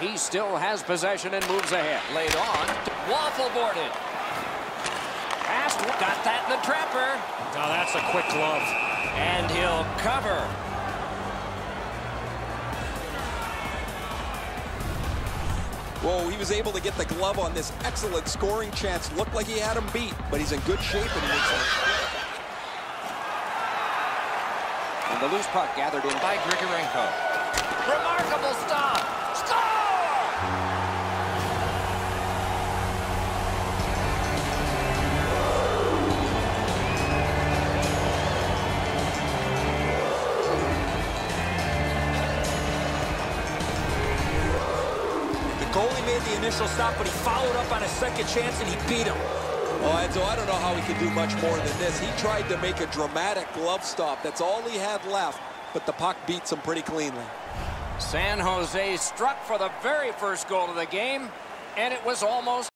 He still has possession and moves ahead. Laid on. Waffle boarded. Passed. Got that in the trapper. Now that's a quick glove. And he'll cover. Whoa, he was able to get the glove on this excellent scoring chance. Looked like he had him beat, but he's in good shape and he makes it. And the loose puck gathered in by Grigorenko. Goalie made the initial stop, but he followed up on a second chance and he beat him. Oh, Enzo, I don't know how he could do much more than this. He tried to make a dramatic glove stop. That's all he had left, but the puck beats him pretty cleanly. San Jose struck for the very first goal of the game, and it was almost